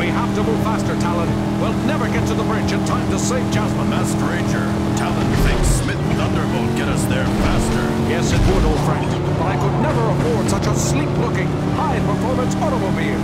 We have to move faster, Talon. We'll never get to the bridge in time to save Jasmine. Master Ranger, Talon thinks Smith Thunderbolt get us there faster. Yes, it would, old friend. But I could never afford such a sleek-looking, high-performance automobile.